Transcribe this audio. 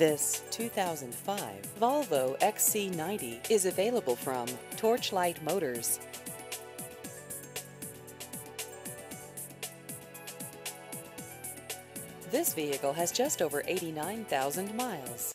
This 2005 Volvo XC90 is available from Torchlight Motors. This vehicle has just over 89,000 miles.